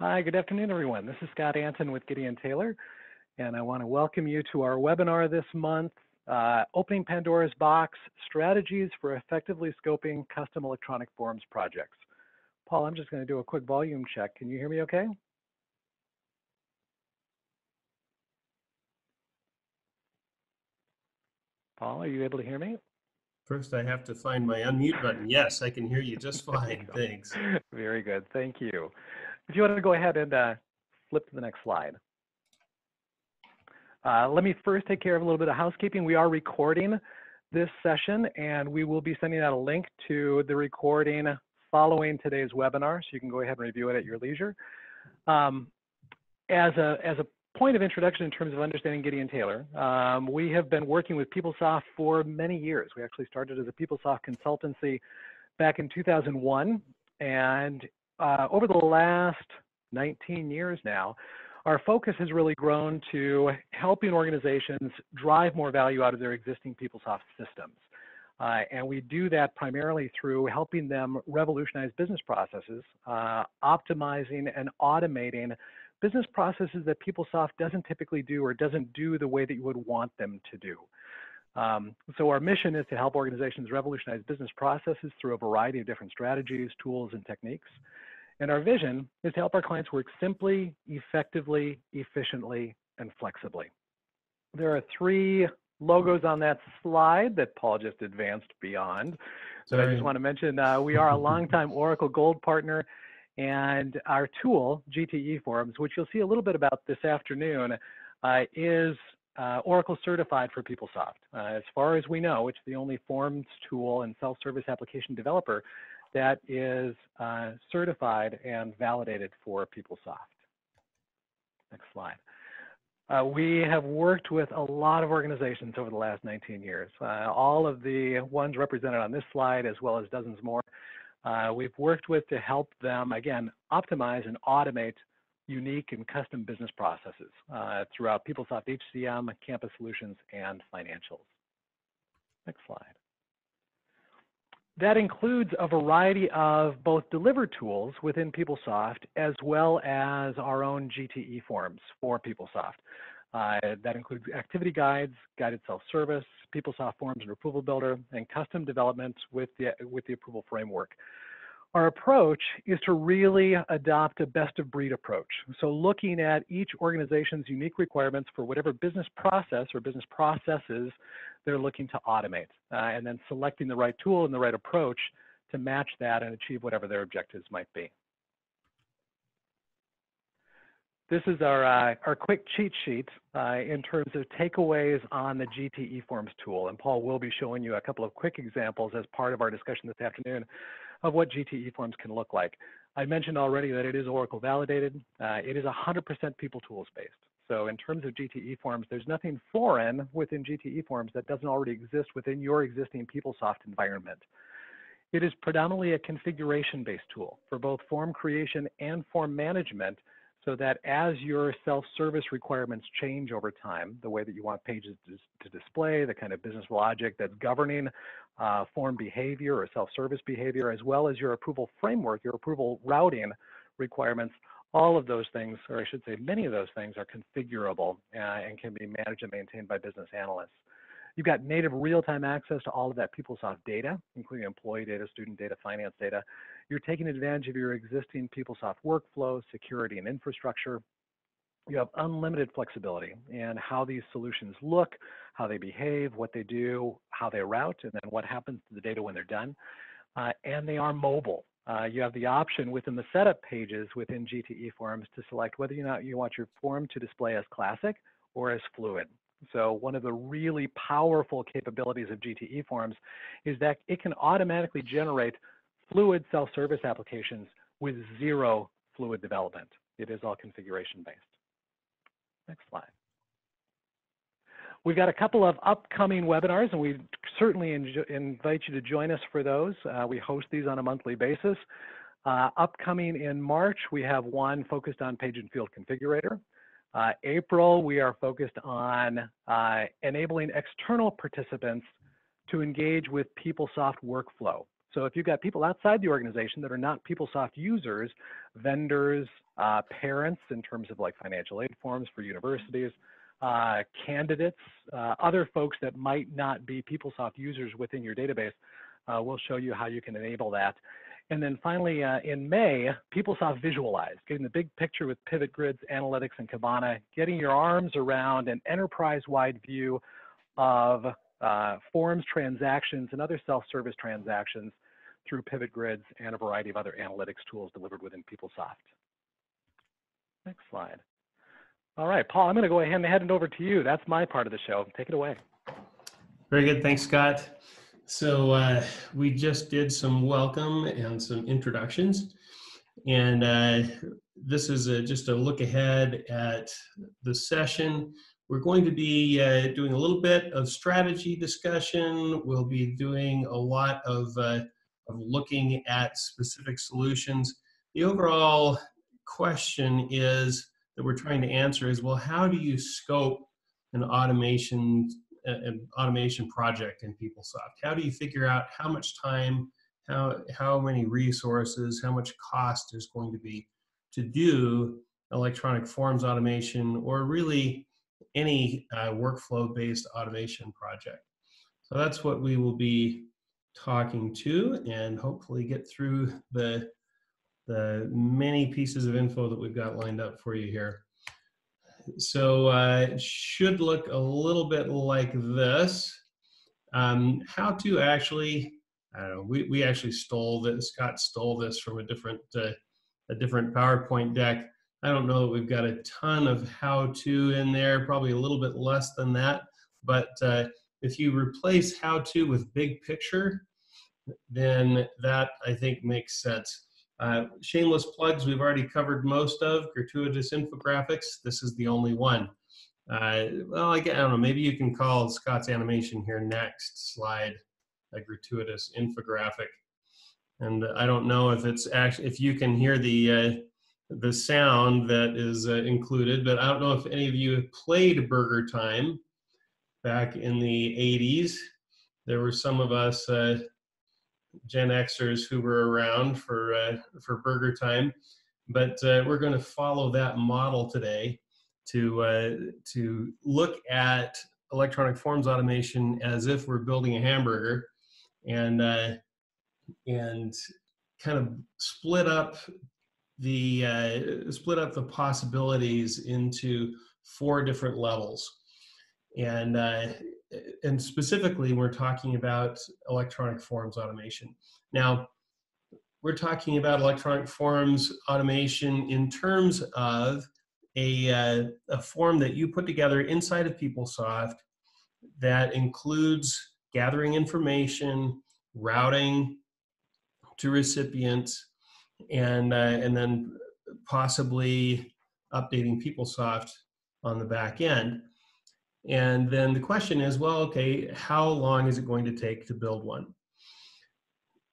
Hi, good afternoon, everyone. This is Scott Anton with Gideon Taylor, and I want to welcome you to our webinar this month, uh, Opening Pandora's Box, Strategies for Effectively Scoping Custom Electronic Forms Projects. Paul, I'm just going to do a quick volume check. Can you hear me okay? Paul, are you able to hear me? First, I have to find my unmute button. Yes, I can hear you just fine. Thanks. Very good. Thank you. If you want to go ahead and uh, flip to the next slide. Uh, let me first take care of a little bit of housekeeping. We are recording this session and we will be sending out a link to the recording following today's webinar, so you can go ahead and review it at your leisure. Um, as, a, as a point of introduction in terms of understanding Gideon Taylor, um, we have been working with PeopleSoft for many years. We actually started as a PeopleSoft consultancy back in 2001, and uh, over the last 19 years now, our focus has really grown to helping organizations drive more value out of their existing PeopleSoft systems. Uh, and we do that primarily through helping them revolutionize business processes, uh, optimizing and automating business processes that PeopleSoft doesn't typically do or doesn't do the way that you would want them to do. Um, so our mission is to help organizations revolutionize business processes through a variety of different strategies, tools, and techniques. And our vision is to help our clients work simply, effectively, efficiently, and flexibly. There are three logos on that slide that Paul just advanced beyond. So I just want to mention uh, we are a longtime Oracle Gold partner, and our tool, GT eForms, which you'll see a little bit about this afternoon, uh, is uh, Oracle certified for PeopleSoft. Uh, as far as we know, it's the only forms tool and self-service application developer that is uh, certified and validated for PeopleSoft. Next slide. Uh, we have worked with a lot of organizations over the last 19 years. Uh, all of the ones represented on this slide, as well as dozens more, uh, we've worked with to help them, again, optimize and automate unique and custom business processes uh, throughout PeopleSoft HCM, Campus Solutions, and Financials. Next slide. That includes a variety of both delivered tools within PeopleSoft as well as our own GT eForms for PeopleSoft. Uh, that includes activity guides, guided self-service, PeopleSoft forms and approval builder, and custom development with the, with the approval framework. Our approach is to really adopt a best of breed approach. So looking at each organization's unique requirements for whatever business process or business processes they're looking to automate, uh, and then selecting the right tool and the right approach to match that and achieve whatever their objectives might be. This is our, uh, our quick cheat sheet uh, in terms of takeaways on the GT eForms tool. And Paul will be showing you a couple of quick examples as part of our discussion this afternoon of what GT eForms can look like. I mentioned already that it is Oracle validated. Uh, it is 100% PeopleTools based. So in terms of GT eForms, there's nothing foreign within GT eForms that doesn't already exist within your existing PeopleSoft environment. It is predominantly a configuration-based tool for both form creation and form management so that as your self-service requirements change over time, the way that you want pages to, display, the kind of business logic that's governing uh, form behavior or self-service behavior, as well as your approval framework, your approval routing requirements, all of those things, or I should say many of those things are configurable uh, and can be managed and maintained by business analysts. You've got native real-time access to all of that PeopleSoft data, including employee data, student data, finance data. You're taking advantage of your existing PeopleSoft workflow, security, and infrastructure. You have unlimited flexibility in how these solutions look, how they behave, what they do, how they route, and then what happens to the data when they're done. Uh, and they are mobile. Uh, you have the option within the setup pages within GT eForms to select whether or not you want your form to display as classic or as fluid. So one of the really powerful capabilities of GT eForms is that it can automatically generate fluid self-service applications with zero fluid development. It is all configuration based. Next slide. We've got a couple of upcoming webinars, and we certainly invite you to join us for those. Uh, we host these on a monthly basis. Uh, upcoming in March, we have one focused on page and field configurator. Uh, April, we are focused on uh, enabling external participants to engage with PeopleSoft workflow So if you've got people outside the organization that are not PeopleSoft users, vendors, uh, parents in terms of like financial aid forms for universities, uh, candidates, uh, other folks that might not be PeopleSoft users within your database, uh, we'll show you how you can enable that. And then finally, uh, in May, PeopleSoft Visualize, getting the big picture with Pivot Grids, Analytics, and Kibana, getting your arms around an enterprise-wide view of uh, forms, transactions, and other self-service transactions through Pivot Grids and a variety of other analytics tools delivered within PeopleSoft. Next slide. All right, Paul, I'm going to go ahead and hand it over to you. That's my part of the show. Take it away. Very good. Thanks, Scott. So uh, we just did some welcome and some introductions. And uh, this is a, just a look ahead at the session. We're going to be uh, doing a little bit of strategy discussion. We'll be doing a lot of, uh, of looking at specific solutions. The overall question is that we're trying to answer is, well, how do you scope an automation an automation project in PeopleSoft? How do you figure out how much time, how, how many resources, how much cost is going to be to do electronic forms automation or really any uh, workflow based automation project? So that's what we will be talking to and hopefully get through the, the many pieces of info that we've got lined up for you here. So uh, it should look a little bit like this. Um, how to actually, I don't know, we, we actually stole this, Scott stole this from a different, uh, a different PowerPoint deck. I don't know that we've got a ton of how to in there, probably a little bit less than that. But uh, if you replace how to with big picture, then that I think makes sense. Uh, shameless plugs we've already covered most of. Gratuitous infographics, this is the only one. Uh, well, I, I don't know, maybe you can call Scott's animation here next slide a gratuitous infographic. And I don't know if it's actually, if you can hear the, uh, the sound that is uh, included, but I don't know if any of you have played BurgerTime back in the 80s. There were some of us uh, Gen Xers who were around for uh, for BurgerTime, but uh, we're going to follow that model today to uh, to look at electronic forms automation as if we're building a hamburger, and uh, and kind of split up the uh, split up the possibilities into four different levels, and uh, and specifically, we're talking about electronic forms automation. Now, we're talking about electronic forms automation in terms of a, uh, a form that you put together inside of PeopleSoft that includes gathering information, routing to recipients, and, uh, and then possibly updating PeopleSoft on the back end. And then the question is, well, okay, how long is it going to take to build one?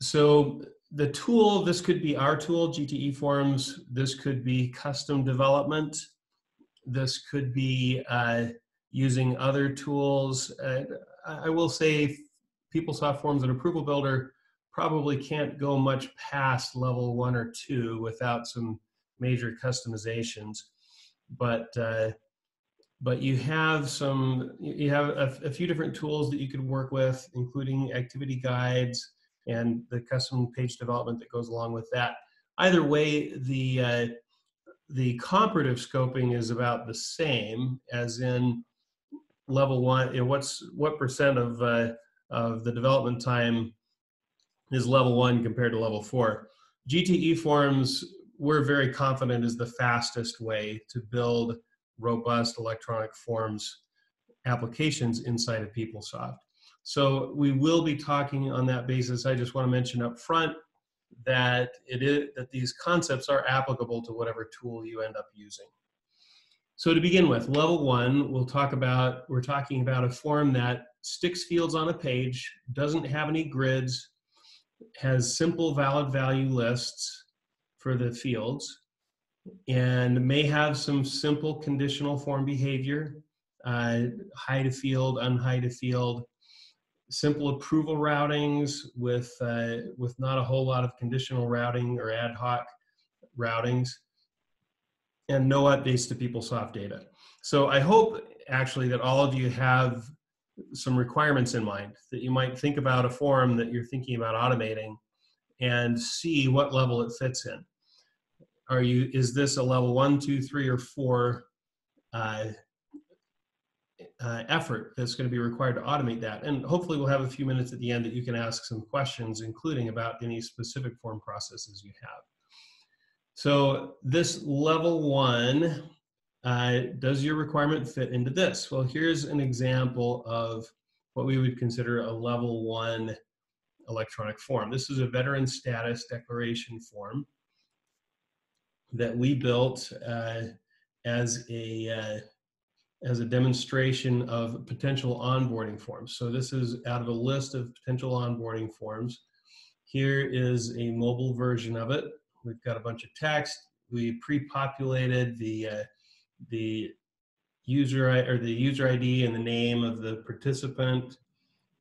So the tool, this could be our tool, GT eForms. This could be custom development. This could be uh, using other tools. Uh, I will say PeopleSoft Forms and Approval Builder probably can't go much past level one or two without some major customizations. But uh, but you have some you have a, a, few different tools that you could work with including activity guides and the custom page development that goes along with that. Either way the uh, the comparative scoping is about the same as in level one you know, what's what percent of uh, of the development time is level one compared to level four? GT eForms we're very confident is the fastest way to build robust electronic forms applications inside of PeopleSoft. So we will be talking on that basis. I just want to mention up front that it is that these concepts are applicable to whatever tool you end up using. So to begin with, level one, we'll talk about, we're talking about a form that sticks fields on a page, doesn't have any grids, has simple valid value lists for the fields, and may have some simple conditional form behavior, uh, hide a field, unhide a field, simple approval routings with, uh, with not a whole lot of conditional routing or ad hoc routings, and no updates to PeopleSoft data. So I hope actually that all of you have some requirements in mind that you might think about a form that you're thinking about automating and see what level it fits in. Are you, is this a level one, two, three, or four uh, uh, effort that's going to be required to automate that? And hopefully we'll have a few minutes at the end that you can ask some questions, including about any specific form processes you have. So this level one, uh, does your requirement fit into this? Well, here's an example of what we would consider a level one electronic form. This is a veteran status declaration form that we built uh, as a uh, as a demonstration of potential onboarding forms. So this is out of a list of potential onboarding forms. Here is a mobile version of it. We've got a bunch of text. We pre-populated the uh, the user or the user ID and the name of the participant.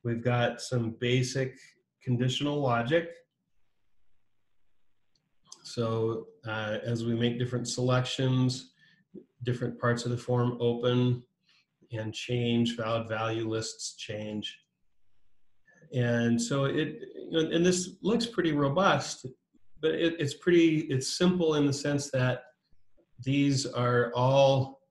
We've got some basic conditional logic. So uh, as we make different selections, different parts of the form open and change, valid value lists change. And so it, and this looks pretty robust, but it, it's pretty, it's simple in the sense that these are all,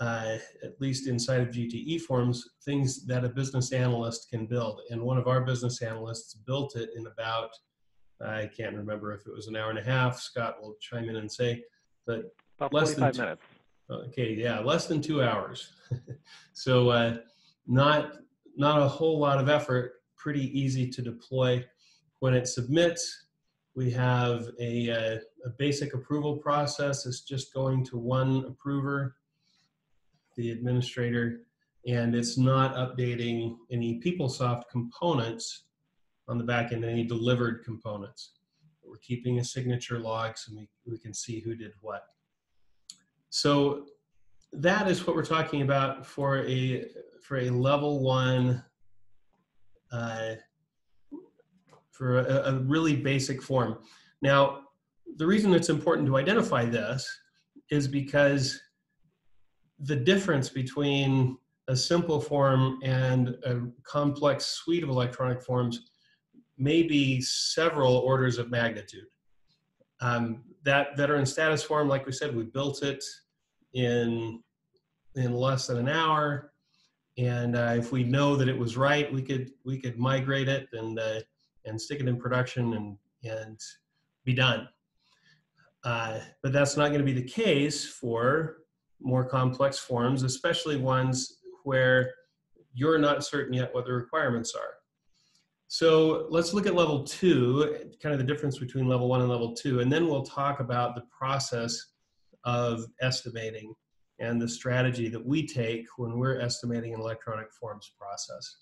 uh, at least inside of GT eForms, things that a business analyst can build. And one of our business analysts built it in about, I can't remember if it was an hour and a half. Scott will chime in and say, but About Less than 45 two- minutes. Okay, yeah, less than two hours. so uh, not not a whole lot of effort. Pretty easy to deploy. When it submits, we have a, uh, a basic approval process. It's just going to one approver, the administrator, and it's not updating any PeopleSoft components on the back end, any delivered components. We're keeping a signature log so we, we can see who did what. So that is what we're talking about for a for a level one uh, for a, a really basic form. Now, the reason it's important to identify this is because the difference between a simple form and a complex suite of electronic forms may be several orders of magnitude. Um, that veteran status form, like we said, we built it in in less than an hour, and uh, if we know that it was right, we could we could migrate it and uh, and stick it in production and and be done. Uh, but that's not going to be the case for more complex forms, especially ones where you're not certain yet what the requirements are. So let's look at level two, kind of the difference between level one and level two, and then we'll talk about the process of estimating and the strategy that we take when we're estimating an electronic forms process.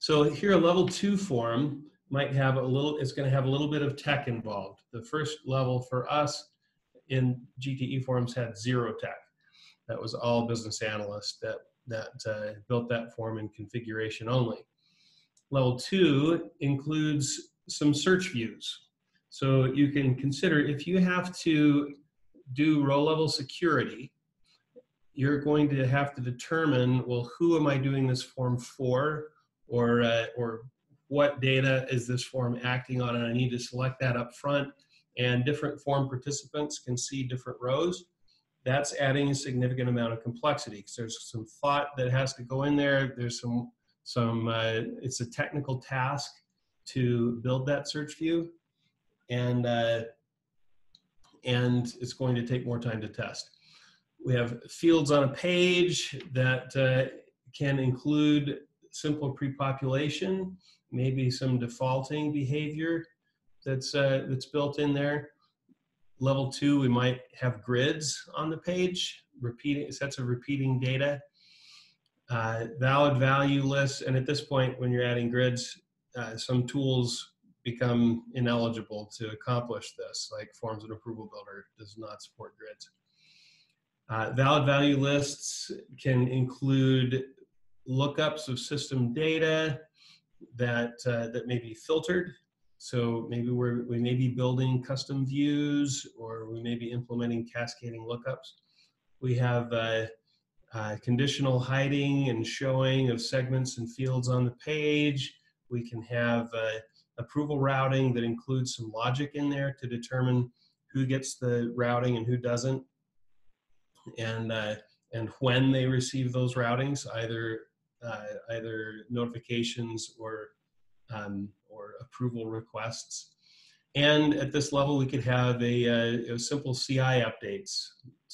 So here, a level two form might have a little, it's going to have a little bit of tech involved. The first level for us in GT eForms had zero tech. That was all business analysts that, that uh, built that form in configuration only. Level two includes some search views. So you can consider if you have to do row level security, you're going to have to determine, well, who am I doing this form for? Or, uh, or what data is this form acting on? And I need to select that up front. And different form participants can see different rows. That's adding a significant amount of complexity because there's some thought that has to go in there. There's some, some uh, it's a technical task to build that search view. And uh, and it's going to take more time to test. We have fields on a page that uh, can include simple pre-population, maybe some defaulting behavior that's, uh, that's built in there. Level two, we might have grids on the page, repeating sets of repeating data, uh, valid value lists, and at this point, when you're adding grids, uh, some tools become ineligible to accomplish this, like Forms and Approval Builder does not support grids. Uh, valid value lists can include lookups of system data that uh, that may be filtered. So maybe we're we may be building custom views, or we may be implementing cascading lookups. We have uh, uh, conditional hiding and showing of segments and fields on the page. We can have uh, approval routing that includes some logic in there to determine who gets the routing and who doesn't, and uh, and when they receive those routings, either uh, either notifications or um, or approval requests. And at this level, we could have a, a, a simple CI updates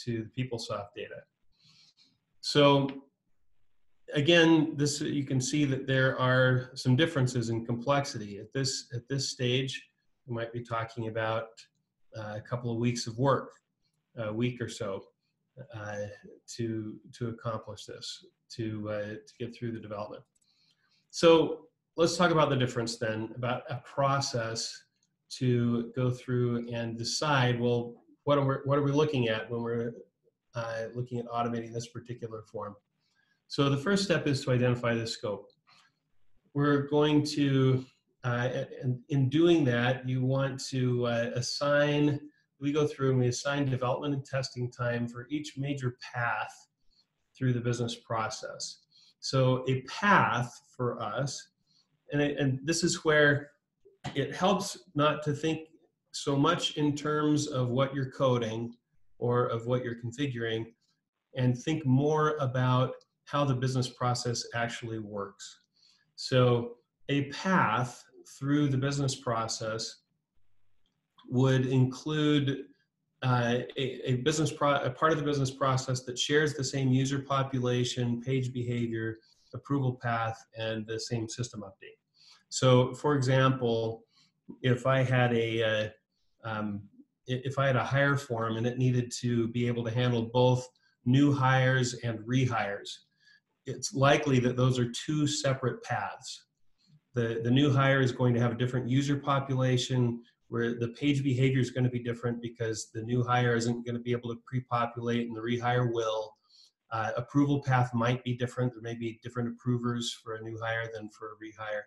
to the PeopleSoft data. So again, this you can see that there are some differences in complexity. At this, at this stage, we might be talking about uh, a couple of weeks of work, a week or so, uh, to, to accomplish this, to, uh, to get through the development. So let's talk about the difference then, about a process to go through and decide, well, what are we, what are we looking at when we're uh, looking at automating this particular form. So the first step is to identify the scope. We're going to, uh, in, in doing that, you want to uh, assign, we go through and we assign development and testing time for each major path through the business process. So a path for us, and, and this is where it helps not to think so much in terms of what you're coding or of what you're configuring and think more about how the business process actually works. So a path through the business process would include uh, a, a, business pro- a part of the business process that shares the same user population, page behavior, approval path, and the same system update. So, for example, if I had a uh, um, if I had a hire form and it needed to be able to handle both new hires and rehires, it's likely that those are two separate paths. The, the new hire is going to have a different user population where the page behavior is going to be different because the new hire isn't going to be able to pre-populate and the rehire will. Uh, approval path might be different. There may be different approvers for a new hire than for a rehire.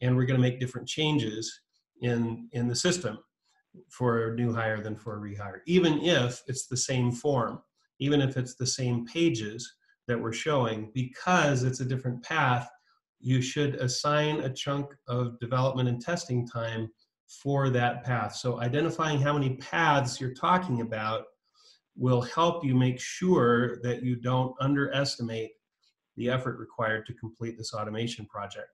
And we're going to make different changes in, in the system for a new hire than for a rehire, even if it's the same form, even if it's the same pages that we're showing, because it's a different path, you should assign a chunk of development and testing time for that path. So identifying how many paths you're talking about will help you make sure that you don't underestimate the effort required to complete this automation project.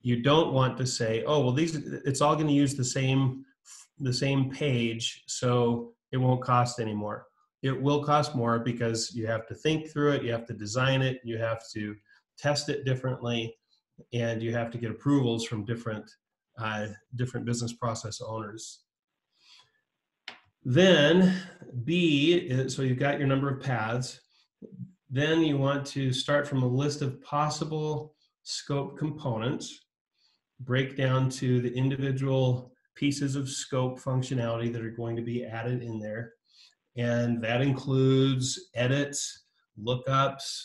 You don't want to say, oh, well, these, it's all going to use the same the same page, so it won't cost anymore. It will cost more because you have to think through it, you have to design it, you have to test it differently, and you have to get approvals from different uh, different business process owners. Then B, so you've got your number of paths. Then you want to start from a list of possible scope components, break down to the individual pieces of scope functionality that are going to be added in there. And that includes edits, lookups,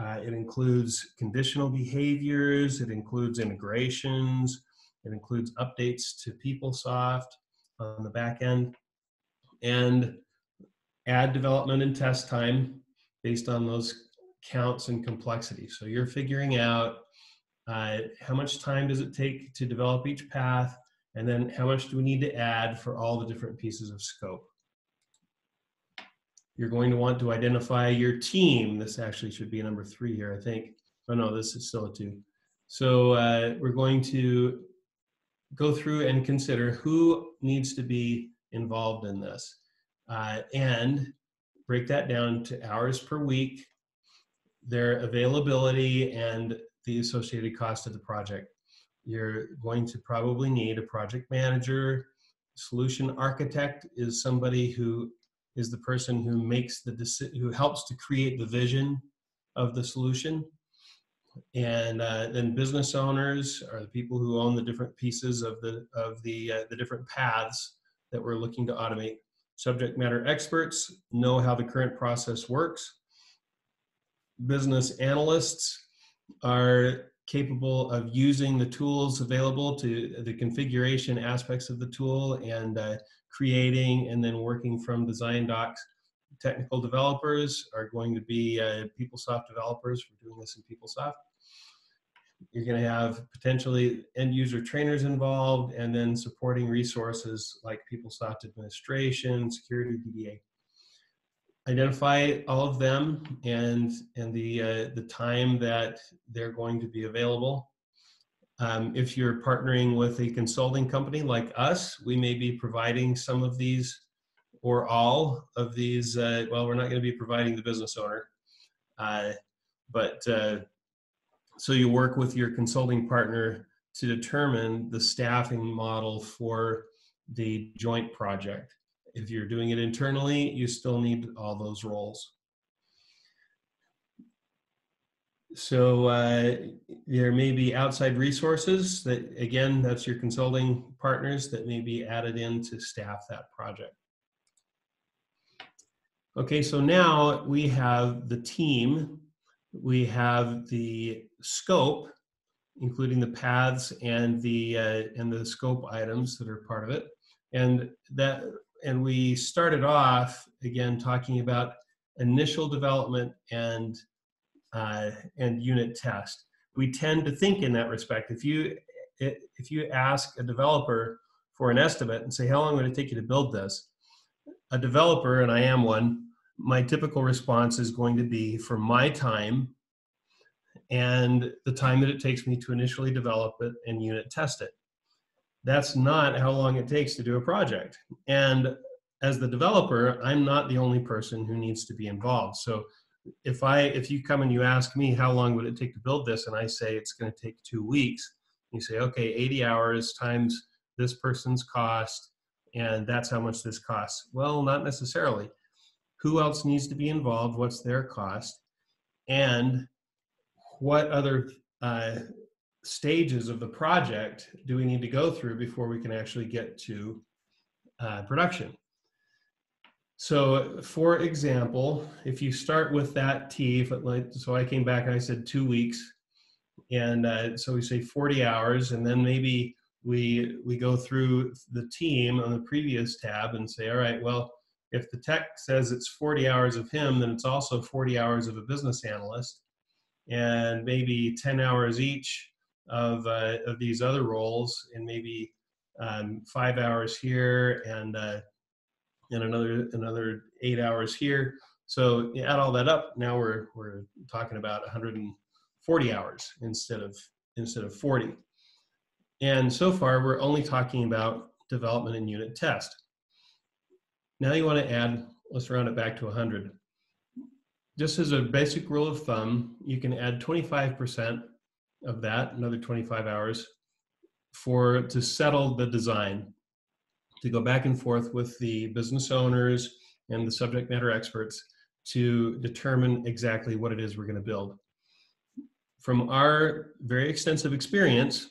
uh, it includes conditional behaviors, it includes integrations, it includes updates to PeopleSoft on the back end, and add development and test time based on those counts and complexity. So you're figuring out uh, how much time does it take to develop each path, and then how much do we need to add for all the different pieces of scope? You're going to want to identify your team. This actually should be number three here, I think. Oh no, this is still a two. So uh, we're going to go through and consider who needs to be involved in this uh, and break that down to hours per week, their availability, and the associated cost of the project. You're going to probably need a project manager. Solution architect is somebody who is the person who makes the decision, who helps to create the vision of the solution. And uh, then business owners are the people who own the different pieces of the of the uh, the different paths that we're looking to automate. Subject matter experts know how the current process works. Business analysts are capable of using the tools available to the configuration aspects of the tool and uh, creating and then working from design docs. Technical developers are going to be uh, PeopleSoft developers. We're doing this in PeopleSoft. You're going to have potentially end user trainers involved and then supporting resources like PeopleSoft administration, security, DBA. Identify all of them and, and the, uh, the time that they're going to be available. Um, if you're partnering with a consulting company like us, we may be providing some of these or all of these. Uh, well, we're not going to be providing the business owner, uh, but uh, so you work with your consulting partner to determine the staffing model for the joint project. If you're doing it internally, you still need all those roles. So uh, there may be outside resources that, again, that's your consulting partners that may be added in to staff that project. Okay, so now we have the team, we have the scope, including the paths and the uh, and the scope items that are part of it, and that and we started off again talking about initial development and uh, and unit test. We tend to think in that respect. If you if you ask a developer for an estimate and say how long would it take you to build this, a developer and I am one, my typical response is going to be for my time and the time that it takes me to initially develop it and unit test it. That's not how long it takes to do a project. And as the developer, I'm not the only person who needs to be involved. So if I if you come and you ask me how long would it take to build this, and I say it's going to take two weeks, you say okay, 80 hours times this person's cost, and that's how much this costs. Well, not necessarily. Who else needs to be involved? What's their cost? And what other uh, stages of the project do we need to go through before we can actually get to uh, production? So, for example, if you start with that T, so I came back and I said two weeks, and uh, so we say 40 hours, and then maybe we we go through the team on the previous tab and say, all right, well, if the tech says it's 40 hours of him, then it's also 40 hours of a business analyst, and maybe 10 hours each of uh, of these other roles, and maybe um, five hours here and uh, and another another eight hours here. So add all that up. Now we're we're talking about 140 hours instead of instead of 40. And so far we're only talking about development and unit test. Now you want to add. Let's round it back to 100. Just as a basic rule of thumb, you can add 25% of that, another 25 hours, for to settle the design to go back and forth with the business owners and the subject matter experts to determine exactly what it is we're going to build. From our very extensive experience,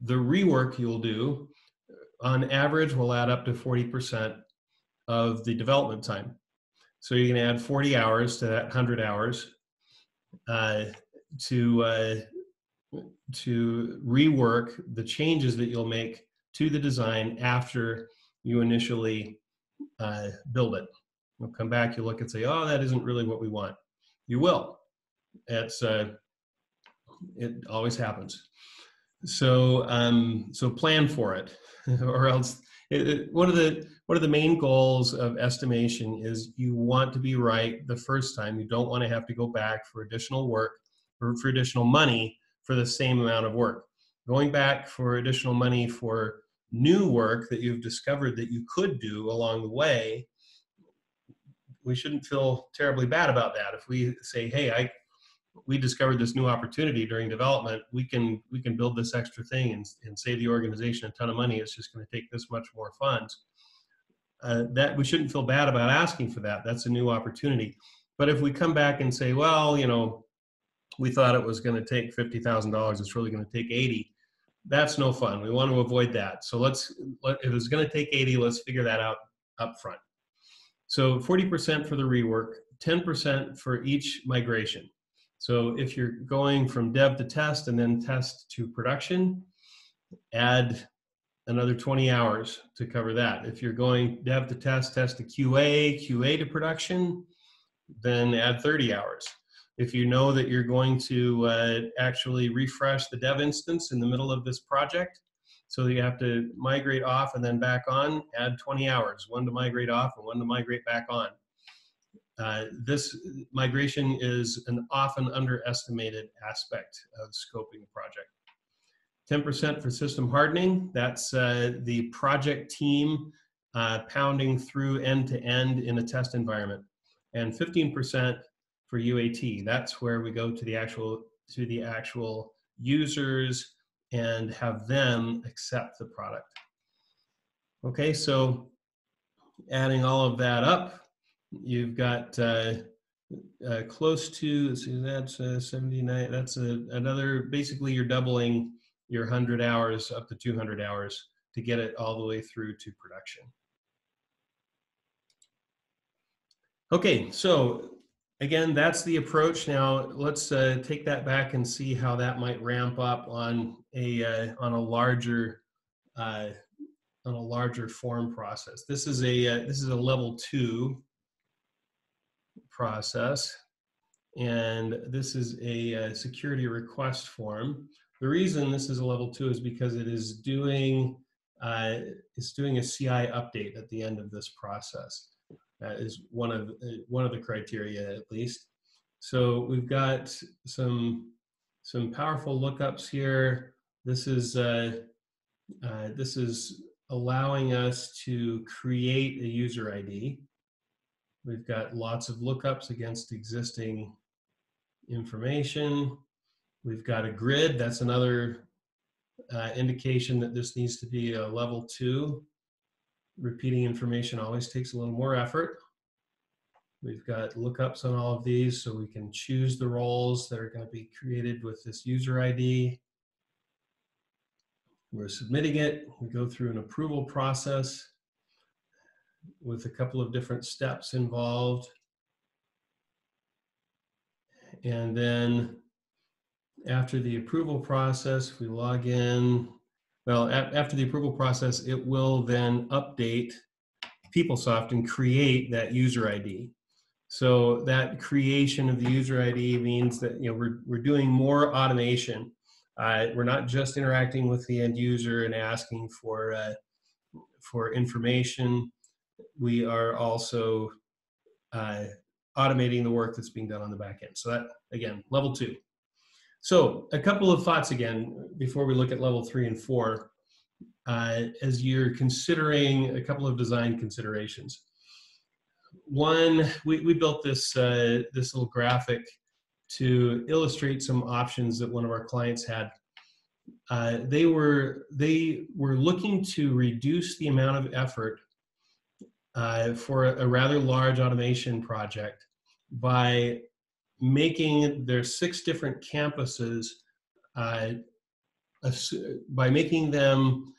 the rework you'll do on average will add up to 40% of the development time. So you can add 40 hours to that 100 hours uh, to uh, to rework the changes that you'll make to the design after you initially uh, build it. You'll come back, you look and say, oh, that isn't really what we want. You will. It's, uh, it always happens. So, um, so plan for it, or else it, it, one of the one of the main goals of estimation is you want to be right the first time. You don't want to have to go back for additional work or for additional money for the same amount of work. Going back for additional money for new work that you've discovered that you could do along the way we shouldn't feel terribly bad about that. If we say hey i we discovered this new opportunity during development we can we can build this extra thing and, and save the organization a ton of money. It's just going to take this much more funds. Uh, that we shouldn't feel bad about asking for that. That's a new opportunity. But if we come back and say well you know we thought it was going to take $50000 it's really going to take 80 that's no fun. We want to avoid that. So let's, let, if it's going to take 80, let's figure that out up front. So 40% for the rework, 10% for each migration. So if you're going from dev to test and then test to production, add another 20 hours to cover that. If you're going dev to test, test to QA, QA to production, then add 30 hours. If you know that you're going to uh, actually refresh the dev instance in the middle of this project, so you have to migrate off and then back on, add 20 hours, one to migrate off and one to migrate back on. Uh, this migration is an often underestimated aspect of scoping a project. 10% for system hardening, that's uh, the project team uh, pounding through end to end in a test environment. And 15% for UAT, that's where we go to the actual to the actual users and have them accept the product. Okay, so adding all of that up, you've got uh, uh, close to, see, that's uh, 79, that's a, another, basically you're doubling your 100 hours up to 200 hours to get it all the way through to production. Okay, so again, that's the approach. Now let's uh, take that back and see how that might ramp up on a uh, on a larger uh, on a larger form process. This is a uh, this is a level two process, and this is a, uh, security request form. The reason this is a level two is because it is doing uh, it's doing a CI update at the end of this process. That is one of uh, one of the criteria at least. So we've got some some powerful lookups here. This is uh, uh, this is allowing us to create a user ID. We've got lots of lookups against existing information. We've got a grid. That's another uh, indication that this needs to be a level two repeating information always takes a little more effort. We've got lookups on all of these so we can choose the roles that are going to be created with this user ID. We're submitting it. We go through an approval process with a couple of different steps involved. And then after the approval process, we log in, well, after the approval process, it will then update PeopleSoft and create that user ID. So that creation of the user ID means that you know we're we're doing more automation. Uh, we're not just interacting with the end user and asking for uh, for information. We are also uh, automating the work that's being done on the back end. So that again, level two. So a couple of thoughts again before we look at level three and four, uh, as you're considering a couple of design considerations. One, we, we built this, uh, this little graphic to illustrate some options that one of our clients had. Uh, they were they were looking to reduce the amount of effort uh, for a, a rather large automation project by making their six different campuses uh, by making them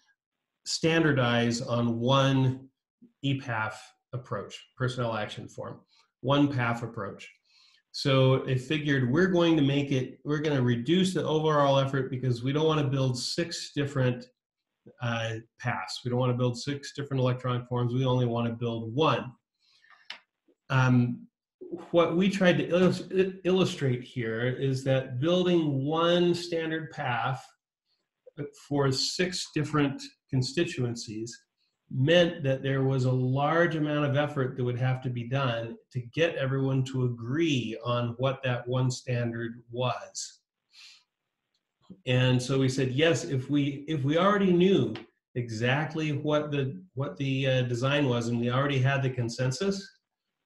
standardize on one EPAF approach, personnel action form, one PAF approach. So they figured we're going to make it, we're going to reduce the overall effort because we don't want to build six different uh, PAFs. We don't want to build six different electronic forms. We only want to build one. Um, what we tried to illustrate here is that building one standard path for six different constituencies meant that there was a large amount of effort that would have to be done to get everyone to agree on what that one standard was. And so we said yes if we if we already knew exactly what the what the uh, design was and we already had the consensus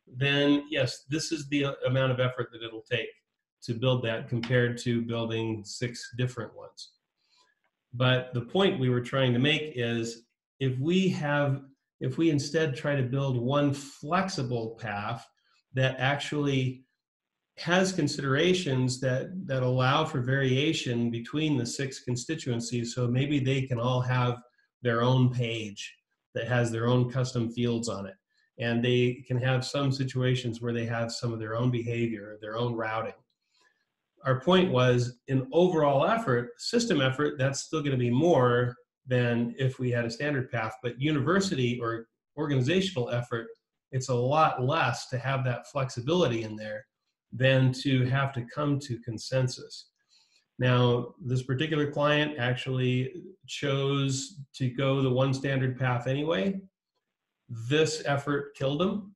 then yes, this is the uh, amount of effort that it'll take to build that compared to building six different ones. But the point we were trying to make is if we have, if we instead try to build one flexible path that actually has considerations that, that allow for variation between the six constituencies. So maybe they can all have their own page that has their own custom fields on it and they can have some situations where they have some of their own behavior, their own routing. our point was in overall effort, system effort, that's still going to be more than if we had a standard path. But university or organizational effort, it's a lot less to have that flexibility in there than to have to come to consensus. Now, this particular client actually chose to go the one standard path anyway. This effort killed them.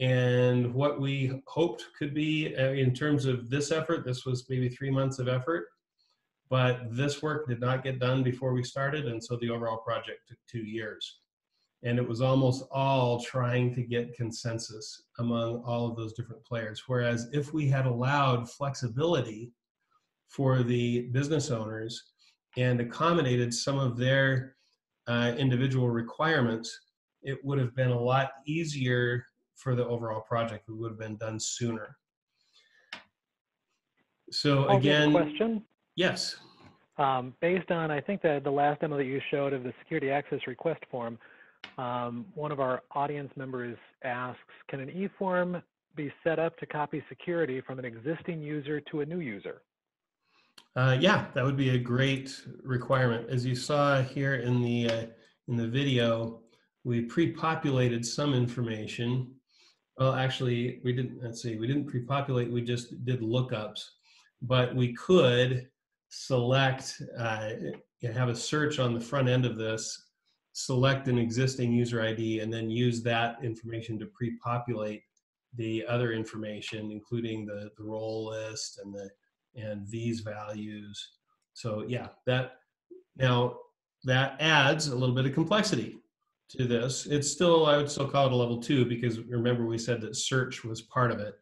And what we hoped could be uh, in terms of this effort, this was maybe three months of effort, but this work did not get done before we started. And so the overall project took two years. And it was almost all trying to get consensus among all of those different players. Whereas if we had allowed flexibility for the business owners and accommodated some of their uh, individual requirements, it would have been a lot easier for the overall project. It would have been done sooner. So Paul, do you have a again, Question? yes, Um, based on, I think that the last demo that you showed of the security access request form, um, one of our audience members asks, can an e-form be set up to copy security from an existing user to a new user? Uh, yeah, that would be a great requirement. As you saw here in the uh, in the video, we pre-populated some information. Well, actually, we didn't. Let's see, we didn't pre-populate. We just did lookups, but we could select uh, have a search on the front end of this. Select an existing user ID and then use that information to pre-populate the other information, including the, the role list and the and these values. So yeah, that now that adds a little bit of complexity to this. It's still, I would still call it a level two because remember we said that search was part of it.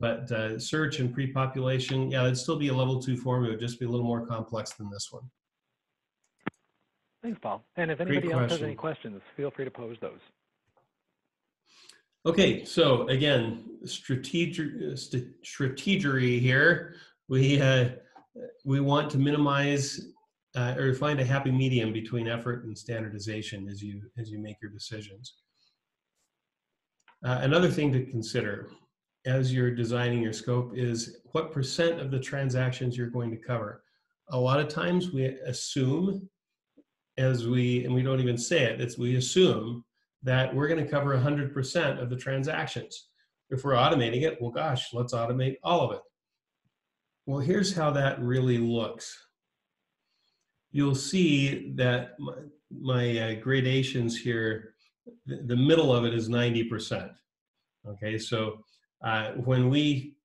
But uh, search and pre-population, yeah, it'd still be a level two form. It would just be a little more complex than this one. Thanks, Paul. And if anybody else has any questions, feel free to pose those. Okay, so again, strategic, st- here. We uh, we want to minimize uh, or find a happy medium between effort and standardization as you as you make your decisions. Uh, another thing to consider as you're designing your scope is what percent of the transactions you're going to cover. A lot of times we assume, as we and we don't even say it, it's we assume that we're going to cover 100% of the transactions. If we're automating it, well, gosh, let's automate all of it. Well, here's how that really looks. You'll see that my, my uh, gradations here, the, the middle of it is 90%. Okay, so uh, when we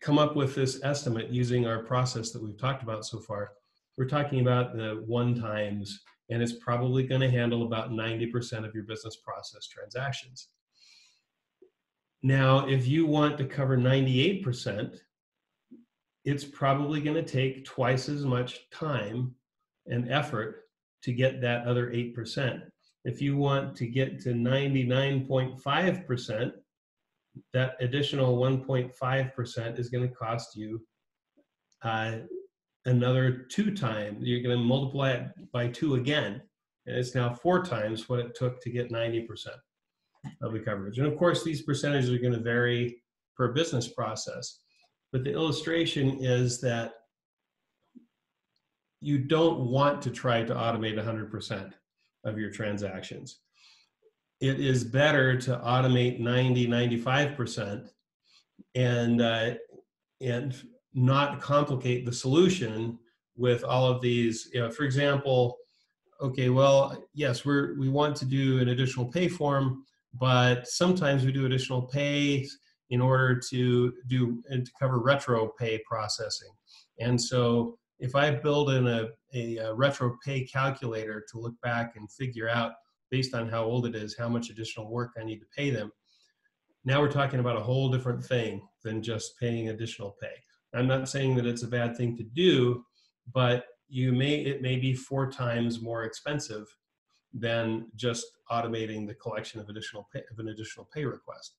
come up with this estimate using our process that we've talked about so far, we're talking about the one times and it's probably going to handle about 90% of your business process transactions. Now, if you want to cover 98%, it's probably going to take twice as much time and effort to get that other 8%. If you want to get to 99.5%, that additional 1.5% is going to cost you uh, another two times. You're going to multiply it by two again. And it's now four times what it took to get 90% of the coverage. And of course, these percentages are going to vary per business process. But the illustration is that you don't want to try to automate 100% of your transactions. It is better to automate 90, 95% and, uh, and not complicate the solution with all of these. You know, for example, okay, well, yes, we're we want to do an additional pay form, but sometimes we do additional pay in order to do to cover retro pay processing. And so if I build in a, a, a retro pay calculator to look back and figure out based on how old it is, how much additional work I need to pay them, now we're talking about a whole different thing than just paying additional pay. I'm not saying that it's a bad thing to do, but you may it may be four times more expensive than just automating the collection of additional pay, of an additional pay request.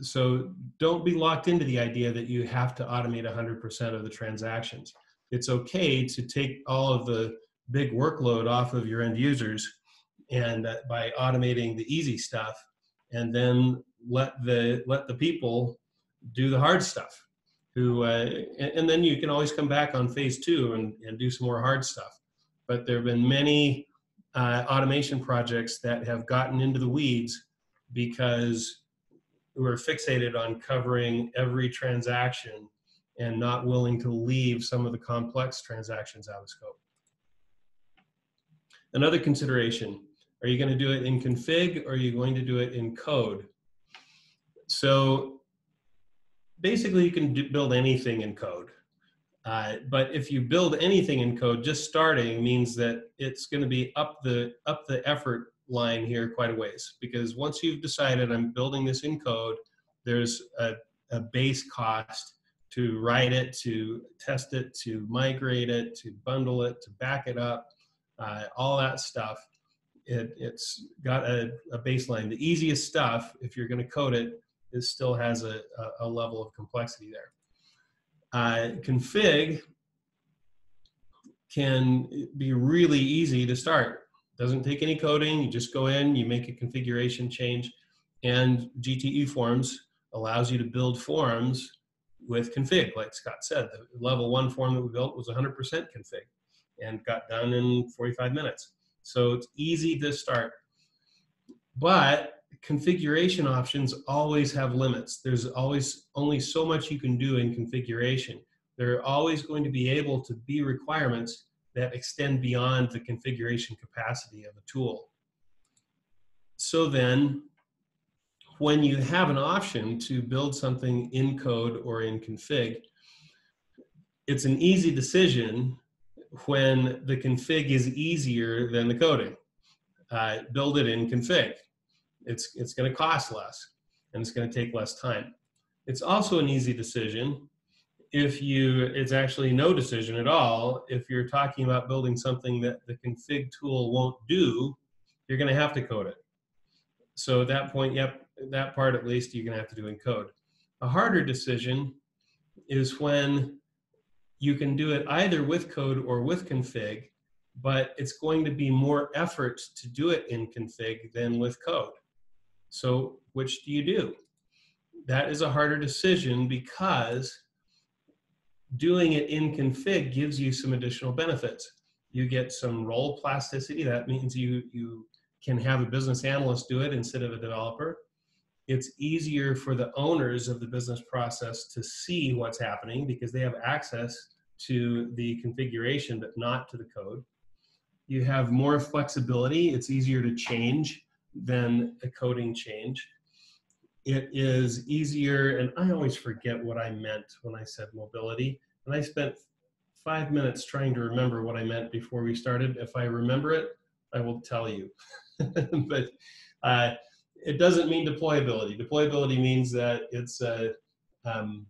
So don't be locked into the idea that you have to automate 100% of the transactions. It's okay to take all of the big workload off of your end users and uh, by automating the easy stuff and then let the let the people do the hard stuff who, uh, and, and, then you can always come back on phase two and, and do some more hard stuff. But there have been many uh, automation projects that have gotten into the weeds because we're fixated on covering every transaction and not willing to leave some of the complex transactions out of scope. Another consideration, are you going to do it in config or are you going to do it in code? So basically you can build anything in code. Uh, but if you build anything in code, just starting means that it's going to be up the up the effort line here quite a ways because once you've decided I'm building this in code, there's a, a base cost to write it, to test it, to migrate it, to bundle it, to back it up, uh, all that stuff. It, has got a, a baseline. The easiest stuff, if you're going to code it, it still has a, a, level of complexity there. Uh, config can be really easy to start. Doesn't take any coding. You just go in, you make a configuration change, and GT eForms allows you to build forms with config. Like Scott said, the level one form that we built was 100% config and got done in 45 minutes. So it's easy to start. But configuration options always have limits. There's always only so much you can do in configuration. There are always going to be able to be requirements that extend beyond the configuration capacity of a tool. So then, when you have an option to build something in code or in config, it's an easy decision when the config is easier than the coding. Uh, build it in config it's, it's going to cost less and it's going to take less time. It's also an easy decision if you, it's actually no decision at all. If you're talking about building something that the config tool won't do, you're going to have to code it. So at that point, yep, that part at least you're going to have to do in code. A harder decision is when you can do it either with code or with config, but it's going to be more effort to do it in config than with code. So which do you do? That is a harder decision because doing it in config gives you some additional benefits. You get some role plasticity. That means you, you can have a business analyst do it instead of a developer. It's easier for the owners of the business process to see what's happening because they have access to the configuration, but not to the code. You have more flexibility. It's easier to change than a coding change. It is easier, and I always forget what I meant when I said mobility. And I spent five minutes trying to remember what I meant before we started. If I remember it, I will tell you. but uh, it doesn't mean deployability. Deployability means that it's uh, um,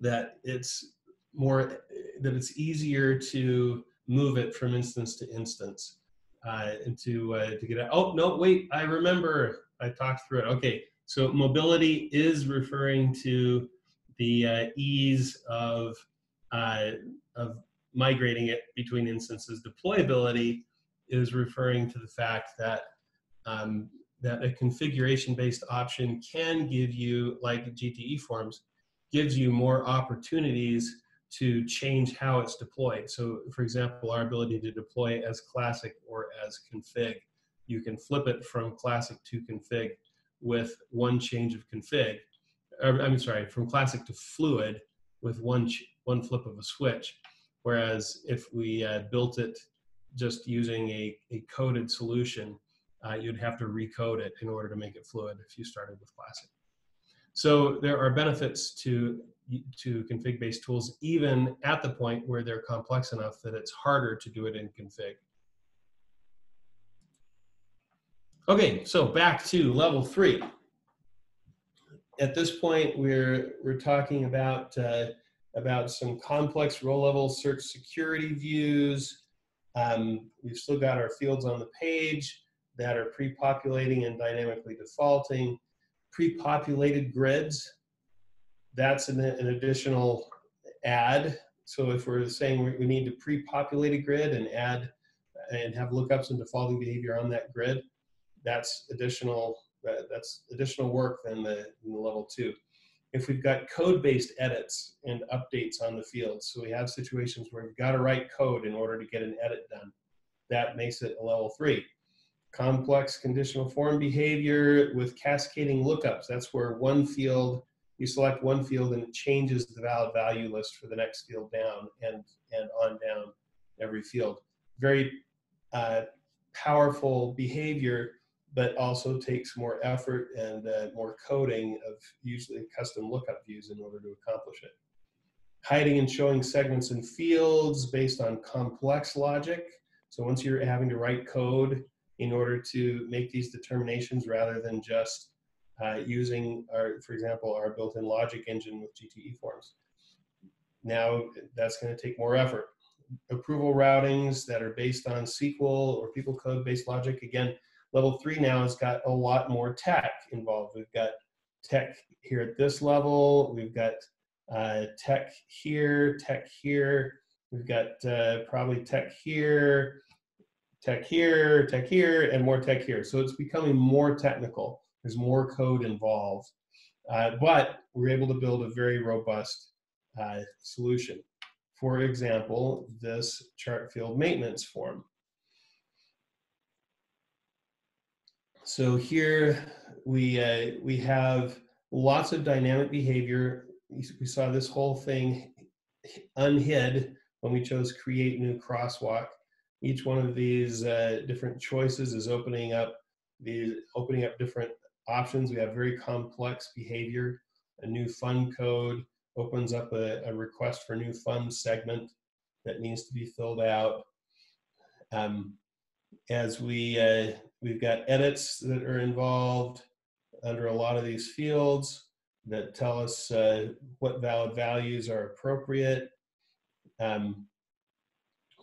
that it's more that it's easier to move it from instance to instance uh, to uh, to get out. Oh no, wait, I remember. I talked through it. Okay, so mobility is referring to the uh, ease of uh, of migrating it between instances. Deployability is referring to the fact that um, that a configuration-based option can give you, like GT eForms, gives you more opportunities to change how it's deployed. So for example, our ability to deploy as classic or as config, you can flip it from classic to config with one change of config. I'm sorry, from classic to fluid with one, one flip of a switch. Whereas if we uh, built it just using a, a coded solution, uh, you'd have to recode it in order to make it fluid if you started with classic. So there are benefits to to config-based tools, even at the point where they're complex enough that it's harder to do it in config. Okay, so back to level three. At this point, we're we're talking about uh, about some complex row-level search security views. Um, we've still got our fields on the page that are pre-populating and dynamically defaulting. Pre-populated grids that's an, an additional add. So if we're saying we need to pre-populate a grid and add and have lookups and defaulting behavior on that grid, that's additional that's additional work than the, the level two. if we've got code-based edits and updates on the field, so we have situations where we've got to write code in order to get an edit done, that makes it a level three. Complex conditional form behavior with cascading lookups, that's where one field, you select one field and it changes the valid value list for the next field down and, and on down every field. Very uh, powerful behavior but also takes more effort and uh, more coding of usually custom lookup views in order to accomplish it. Hiding and showing segments and fields based on complex logic. So once you're having to write code in order to make these determinations rather than just uh, using our, for example, our built-in logic engine with GT eForms. Now that's going to take more effort. Approval routings that are based on SQL or PeopleCode based logic. Again, Level three now has got a lot more tech involved. We've got tech here at this level. We've got uh, tech here, tech here. We've got uh, probably tech here, tech here, tech here, and more tech here. So it's becoming more technical. There's more code involved. Uh, but we're able to build a very robust uh, solution. For example, this chart field maintenance form. So here we, uh, we have lots of dynamic behavior. We saw this whole thing unhid when we chose create new crosswalk. Each one of these uh, different choices is opening up the opening up different options. We have very complex behavior. A new fund code opens up a, a request for new fund segment that needs to be filled out. Um, as we uh, we've got edits that are involved under a lot of these fields that tell us uh, what valid values are appropriate. Um,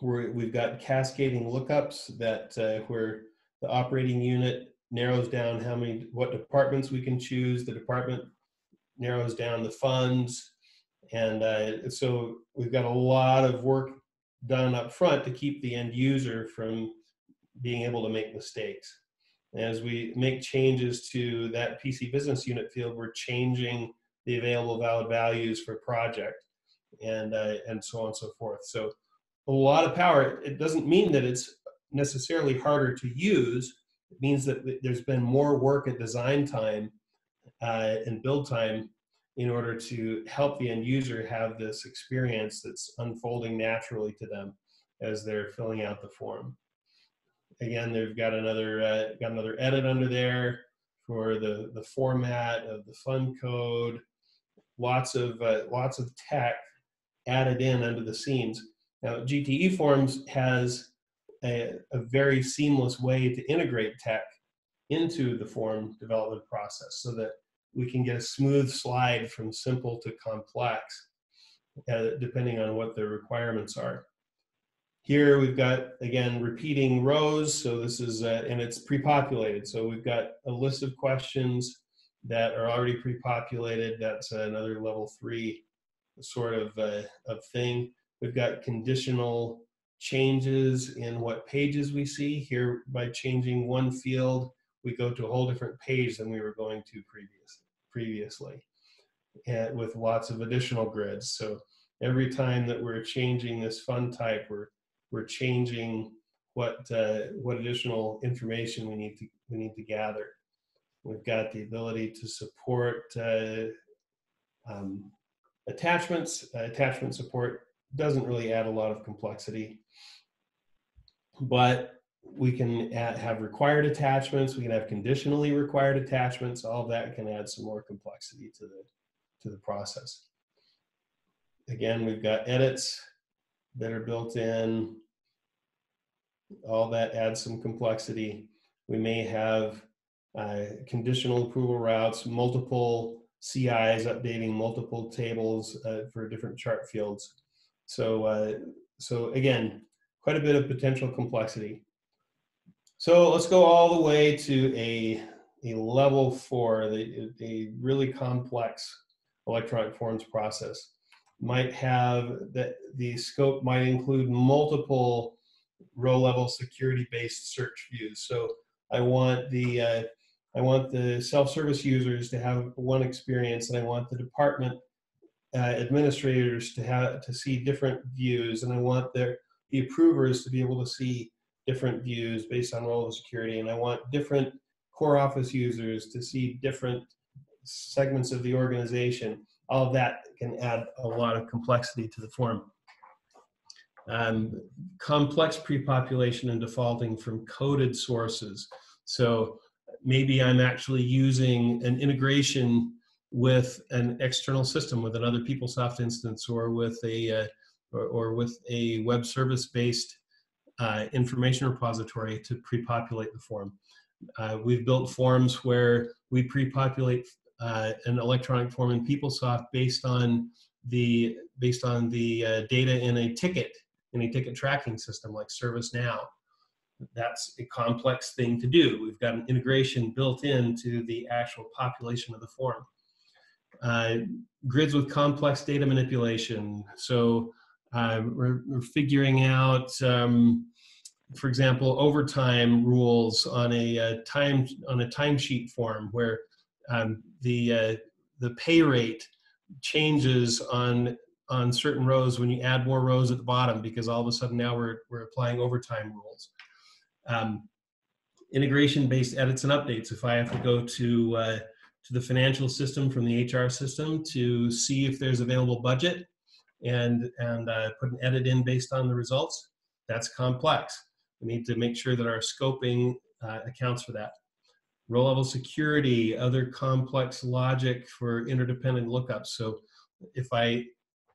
we have got cascading lookups that uh, where the operating unit narrows down how many what departments we can choose. The department narrows down the funds, and uh, so we've got a lot of work done up front to keep the end user from being able to make mistakes. As we make changes to that PC business unit field, we're changing the available valid values for project and, uh, and so on and so forth. So a lot of power. It doesn't mean that it's necessarily harder to use. It means that there's been more work at design time uh, and build time in order to help the end user have this experience that's unfolding naturally to them as they're filling out the form. Again, they've got another uh, got another edit under there for the the format of the fund code. Lots of uh, lots of tech added in under the scenes. Now, GT eForms has a, a very seamless way to integrate tech into the form development process so that we can get a smooth slide from simple to complex, uh, depending on what the requirements are. Here we've got, again, repeating rows. So this is, uh, and it's pre-populated. So we've got a list of questions that are already pre-populated. That's another level three sort of, uh, of thing. We've got conditional changes in what pages we see. Here, by changing one field, we go to a whole different page than we were going to previous, previously, and with lots of additional grids. So every time that we're changing this fund type, we're we're changing what uh, what additional information we need to we need to gather. We've got the ability to support uh, um, attachments. Uh, attachment support doesn't really add a lot of complexity, but we can add, have required attachments. We can have conditionally required attachments. All that can add some more complexity to the to the process. Again, we've got edits that are built in all that adds some complexity. We may have uh, conditional approval routes, multiple CIs updating multiple tables uh, for different chart fields. So, uh, so again, quite a bit of potential complexity. So let's go all the way to a, a level four, the, a really complex electronic forms process. Might have that the scope might include multiple row level security based search views. So I want the uh, I want the self-service users to have one experience, and I want the department uh, administrators to have to see different views, and I want their the approvers to be able to see different views based on role of security, and I want different core office users to see different segments of the organization. All of that can add a lot of complexity to the form. Um, complex pre-population and defaulting from coded sources. So maybe I'm actually using an integration with an external system, with another PeopleSoft instance, or with a uh, or, or, with a web service-based uh, information repository to pre-populate the form. Uh, we've built forms where we pre-populate uh, an electronic form in PeopleSoft based on the based on the uh, data in a ticket in a ticket tracking system like ServiceNow. That's a complex thing to do. We've got an integration built into the actual population of the form. Uh, grids with complex data manipulation. So uh, we're, we're, figuring out, um, for example, overtime rules on a, uh, time on a timesheet form where um, the uh, the pay rate changes on on certain rows when you add more rows at the bottom because all of a sudden now we're we're applying overtime rules. Um, integration based edits and updates. If I have to go to uh, to the financial system from the HR system to see if there's available budget and and uh, put an edit in based on the results, that's complex. We need to make sure that our scoping uh, accounts for that row level security, other complex logic for interdependent lookups. So if I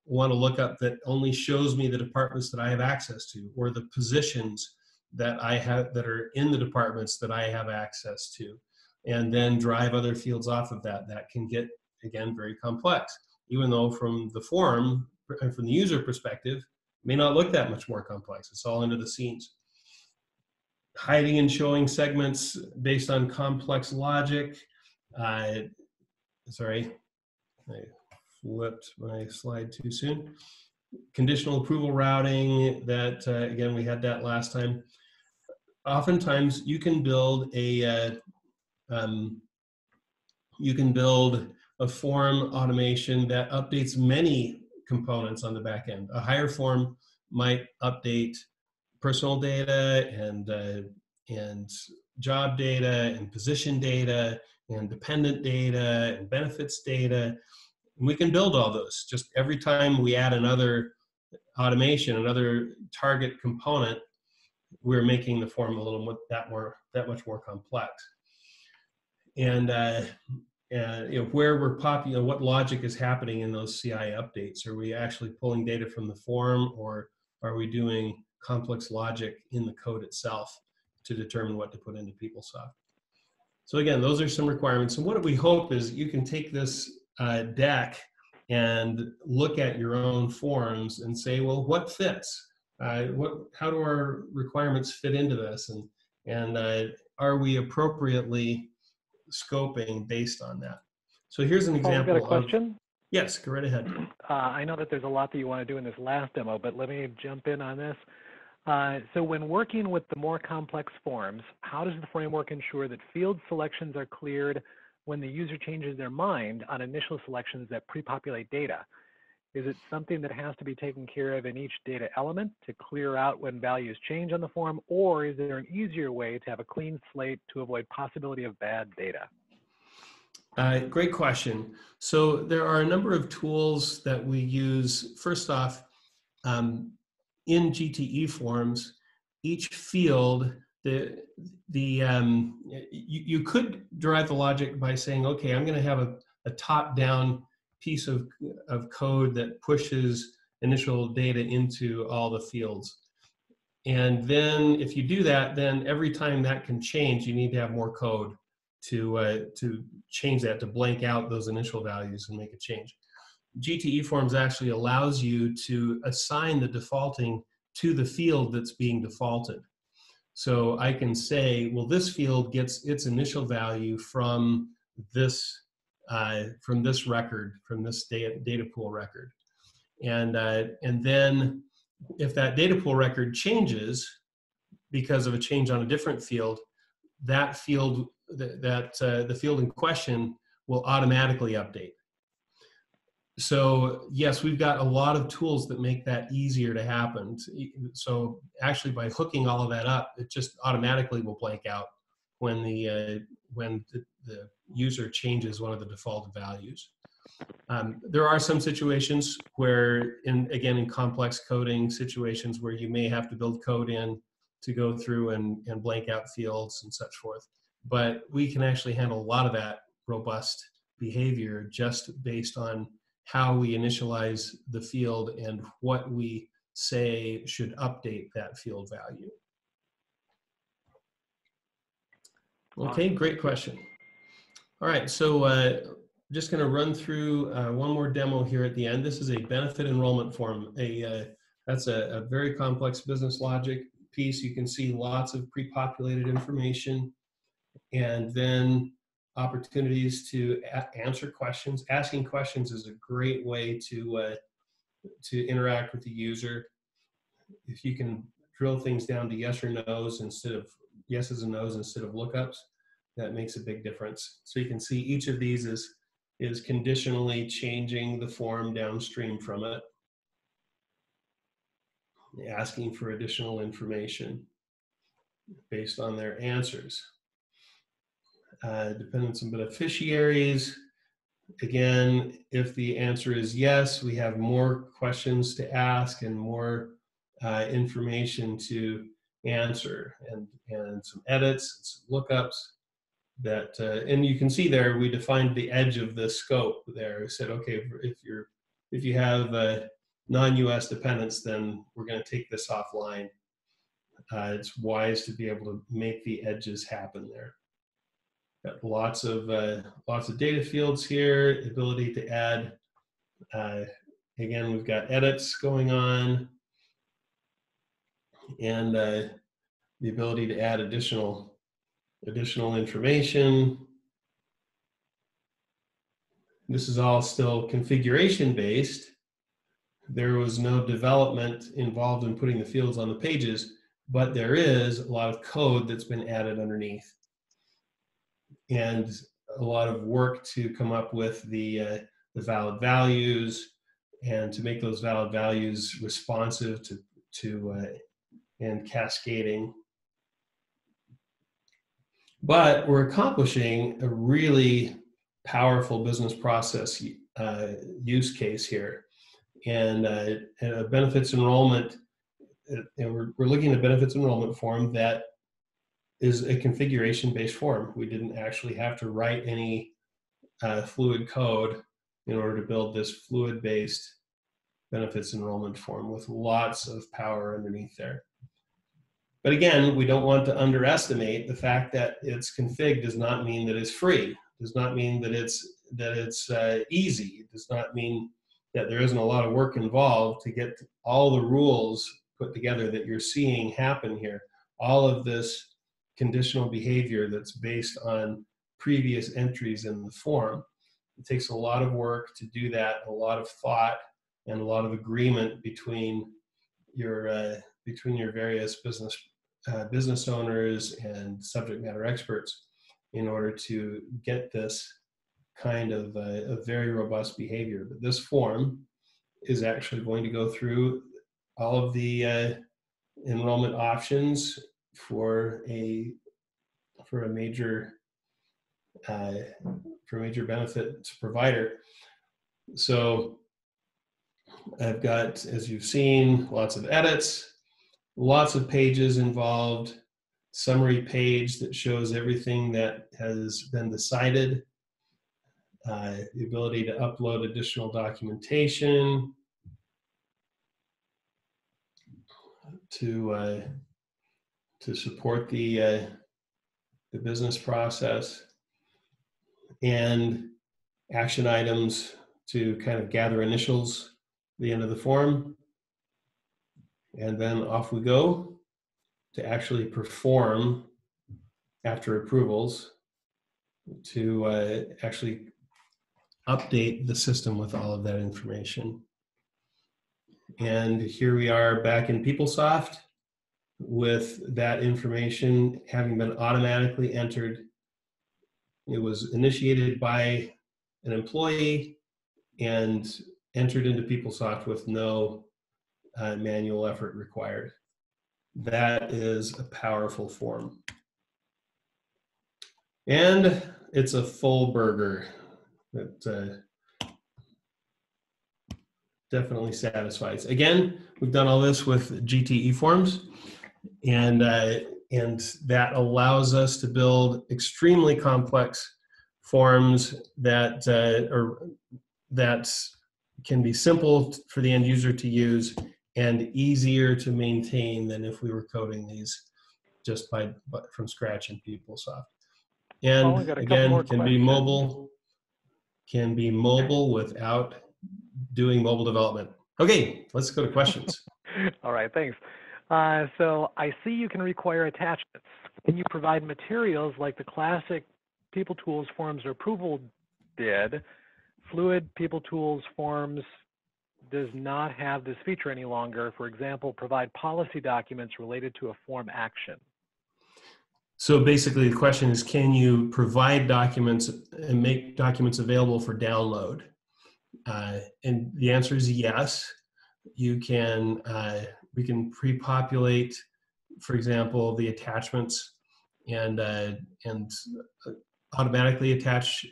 want to look up that only shows me the departments that I have access to or the positions that I have that are in the departments that I have access to and then drive other fields off of that that can get again very complex even though from the form and from the user perspective may not look that much more complex it's all under the scenes hiding and showing segments based on complex logic. Uh, sorry, I flipped my slide too soon. Conditional approval routing, that uh, again, we had that last time. Oftentimes you can build a, uh, um, you can build a form automation that updates many components on the back end. A higher form might update personal data and uh, and job data and position data and dependent data and benefits data. And we can build all those. Just every time we add another automation, another target component, we're making the form a little more, that more that much more complex. And uh, uh, you know where we're popping, you know, what logic is happening in those CI updates? Are we actually pulling data from the form, or are we doing complex logic in the code itself to determine what to put into PeopleSoft. So again, those are some requirements. And what we hope is you can take this uh, deck and look at your own forms and say, well, what fits? Uh, what, how do our requirements fit into this? And, and uh, are we appropriately scoping based on that? So here's an example. I've got a question. Of, yes, go right ahead. Uh, I know that there's a lot that you want to do in this last demo, but let me jump in on this. Uh, so when working with the more complex forms, how does the framework ensure that field selections are cleared when the user changes their mind on initial selections that pre-populate data? Is it something that has to be taken care of in each data element to clear out when values change on the form, or is there an easier way to have a clean slate to avoid possibility of bad data? Uh, great question. So there are a number of tools that we use. First off, um, in GT eForms, each field, the the um, you, you could derive the logic by saying, okay, I'm going to have a, a top-down piece of of code that pushes initial data into all the fields. And then if you do that, then every time that can change, you need to have more code to uh, to change that to blank out those initial values and make a change. GT eForms actually allows you to assign the defaulting to the field that's being defaulted. So I can say, well, this field gets its initial value from this uh, from this record, from this data, data pool record, and uh, and then if that data pool record changes because of a change on a different field, that field that, that uh, the field in question will automatically update. So yes, we've got a lot of tools that make that easier to happen. So actually, by hooking all of that up, it just automatically will blank out when the uh, when the, the, user changes one of the default values. Um, there are some situations where, in again, in complex coding situations, where you may have to build code in to go through and, and blank out fields and such forth. But we can actually handle a lot of that robust behavior just based on how we initialize the field and what we say should update that field value. Okay, great question. All right, so uh, just going to run through uh, one more demo here at the end. This is a benefit enrollment form. A uh, that's a, a, very complex business logic piece. You can see lots of pre-populated information, and then opportunities to answer questions. Asking questions is a great way to uh, to interact with the user. If you can drill things down to yes or no's instead of yeses and no's instead of lookups, that makes a big difference. So you can see each of these is is conditionally changing the form downstream from it, asking for additional information based on their answers uh, dependents and beneficiaries. Again, if the answer is yes, we have more questions to ask and more uh, information to answer and, and some edits, and some lookups that, uh, and you can see there, we defined the edge of the scope there. We said, okay, if you're, if you have uh, non-US dependents, then we're gonna take this offline. Uh, it's wise to be able to make the edges happen there. Got lots of uh, lots of data fields here. Ability to add. Uh, again, we've got edits going on, and uh, the ability to add additional additional information. This is all still configuration based. There was no development involved in putting the fields on the pages, but there is a lot of code that's been added underneath and a lot of work to come up with the, uh, the valid values and to make those valid values responsive to, to uh, and cascading. But we're accomplishing a really powerful business process uh, use case here. And, uh, benefits enrollment, uh, and we're, we're looking at a benefits enrollment form that is a configuration based form. We didn't actually have to write any uh, fluid code in order to build this fluid based benefits enrollment form with lots of power underneath there. But again, we don't want to underestimate the fact that it's config does not mean that it's free, does not mean that it's that it's uh, easy, it does not mean that there isn't a lot of work involved to get all the rules put together that you're seeing happen here. All of this conditional behavior that's based on previous entries in the form. It takes a lot of work to do that, a lot of thought, and a lot of agreement between your uh, between your various business uh, business owners and subject matter experts in order to get this kind of uh, a very robust behavior. But this form is actually going to go through all of the uh, enrollment options for a for a major uh, for a major benefit provider. So I've got, as you've seen, lots of edits, lots of pages involved, summary page that shows everything that has been decided, uh, the ability to upload additional documentation, to uh, to support the uh, the business process and action items to kind of gather initials the end of the form and then off we go to actually perform after approvals to uh, actually update the system with all of that information and here we are back in PeopleSoft with that information having been automatically entered. It was initiated by an employee and entered into PeopleSoft with no uh, manual effort required. That is a powerful form. And it's a full burger that uh, definitely satisfies. Again, we've done all this with GT eForms, and uh, and that allows us to build extremely complex forms that uh, or that can be simple for the end user to use and easier to maintain than if we were coding these just by, by from scratch in PeopleSoft. And we got a couple more again, can be mobile, can be mobile without doing mobile development. Okay, let's go to questions. All right, thanks. Uh, so I see you can require attachments. Can you provide materials like the classic PeopleTools forms or approval did? Fluid PeopleTools forms does not have this feature any longer. For example, provide policy documents related to a form action. So basically, the question is, can you provide documents and make documents available for download? Uh, and the answer is yes. You can. Uh, we can pre-populate, for example, the attachments, and uh, and automatically attach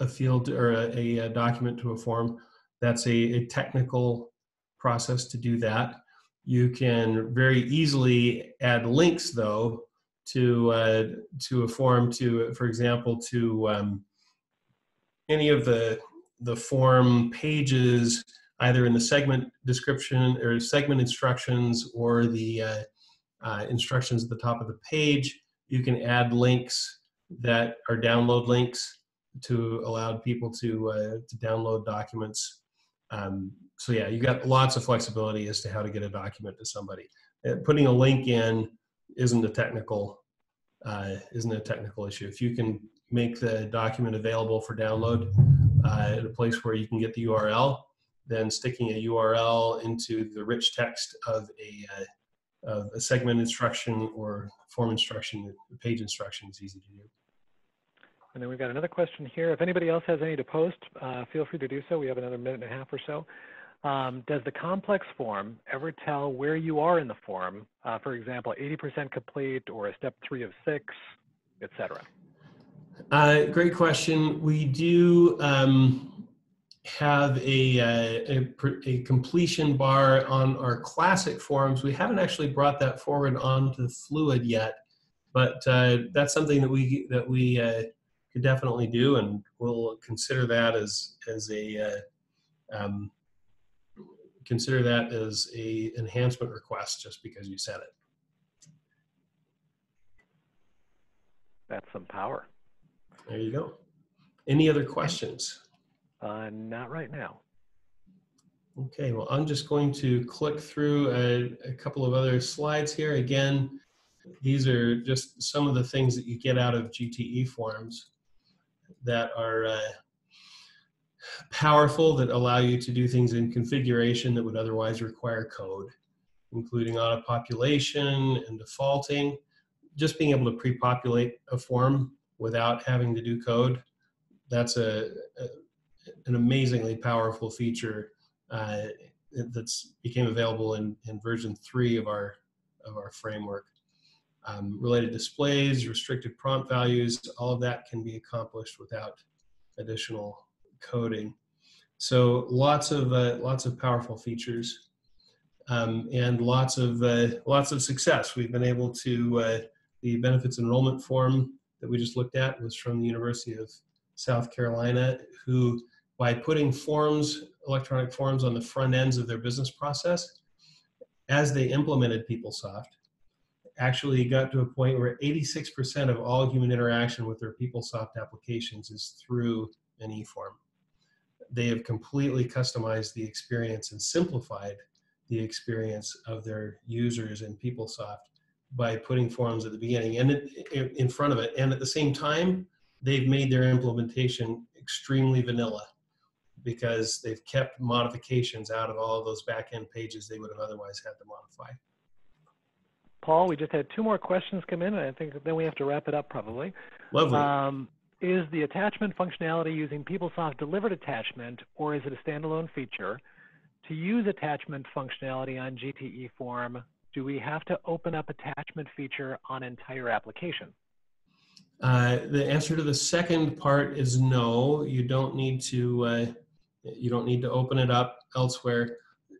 a field or a, a document to a form. That's a, a technical process to do that. You can very easily add links, though, to uh, to a form to, for example, to um, any of the the form pages, either in the segment description or segment instructions or the uh, uh, instructions at the top of the page. You can add links that are download links to allow people to uh, to download documents. Um, so yeah, you got lots of flexibility as to how to get a document to somebody. Uh, putting a link in isn't a technical uh, isn't a technical issue. If you can make the document available for download uh, at a place where you can get the URL, then sticking a URL into the rich text of a, uh, of a segment instruction or form instruction, page instruction is easy to do. And then we've got another question here. If anybody else has any to post, uh, feel free to do so. We have another minute and a half or so. Um, does the complex form ever tell where you are in the form? Uh, for example, 80% complete or a step three of six, et cetera. Uh, great question. We do um, have a, uh, a, a completion bar on our classic forms. We haven't actually brought that forward onto the fluid yet, but uh, that's something that we that we uh, could definitely do, and we'll consider that as as a uh, um, consider that as a enhancement request just because you said it. That's some power. There you go. Any other questions? Uh, not right now. Okay, well, I'm just going to click through a, a couple of other slides here. Again, these are just some of the things that you get out of GT eForms that are uh, powerful, that allow you to do things in configuration that would otherwise require code, including auto population and defaulting. Just being able to pre-populate a form without having to do code, that's a, a an amazingly powerful feature uh, that's became available in, in version three of our of our framework. Um, related displays, restricted prompt values, all of that can be accomplished without additional coding. So lots of uh, lots of powerful features um, and lots of uh, lots of success. We've been able to uh, the benefits enrollment form that we just looked at was from the University of South Carolina, who by putting forms, electronic forms on the front ends of their business process, as they implemented PeopleSoft, actually got to a point where 86% of all human interaction with their PeopleSoft applications is through an e-form. They have completely customized the experience and simplified the experience of their users in PeopleSoft by putting forms at the beginning and in front of it. And at the same time, they've made their implementation extremely vanilla because they've kept modifications out of all of those back end pages they would have otherwise had to modify. Paul, we just had two more questions come in, and I think then we have to wrap it up probably. Lovely. Um, is the attachment functionality using PeopleSoft delivered attachment, or is it a standalone feature? To use attachment functionality on GT eForm, do we have to open up attachment feature on entire application? Uh, the answer to the second part is no. You don't need to. Uh, you don't need to open it up elsewhere.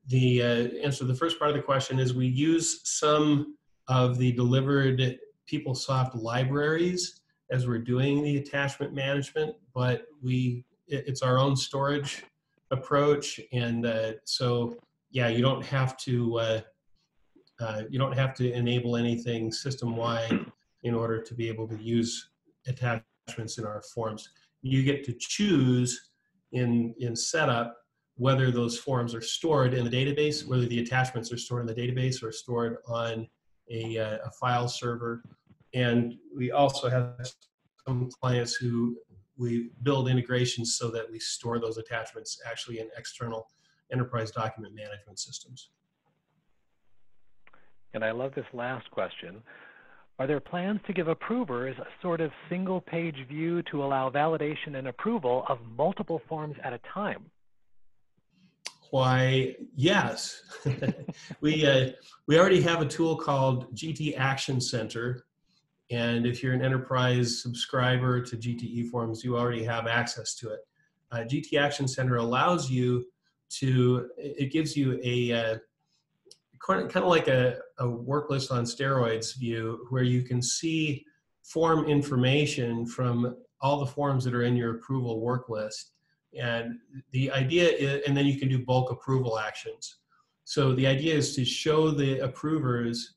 The uh, answer to the first part of the question is we use some of the delivered PeopleSoft libraries as we're doing the attachment management, but we it, it's our own storage approach, and uh, so yeah, you don't have to. Uh, uh, you don't have to enable anything system wide in order to be able to use attachments in our forms. You get to choose in, in setup whether those forms are stored in the database, whether the attachments are stored in the database or stored on a, uh, a file server. And we also have some clients who we build integrations so that we store those attachments actually in external enterprise document management systems. And I love this last question. Are there plans to give approvers a sort of single page view to allow validation and approval of multiple forms at a time? Why, yes. we, uh, we already have a tool called GT Action Center. And if you're an enterprise subscriber to GT eForms, you already have access to it. Uh, GT Action Center allows you to, it gives you a, uh, kind of like a, a work list on steroids view where you can see form information from all the forms that are in your approval work list. And the idea is, and then you can do bulk approval actions. So the idea is to show the approvers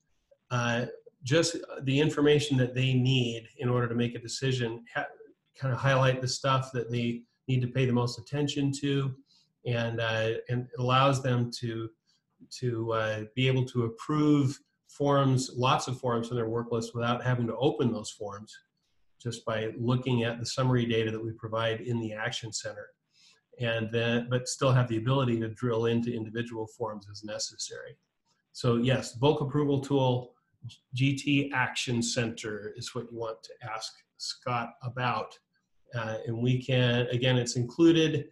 uh, just the information that they need in order to make a decision, kind of highlight the stuff that they need to pay the most attention to, and, uh, and it allows them to to uh, be able to approve forms, lots of forms from their work list without having to open those forms, just by looking at the summary data that we provide in the Action Center. And then, but still have the ability to drill into individual forms as necessary. So yes, bulk approval tool, GT Action Center is what you want to ask Scott about. Uh, and we can, again, it's included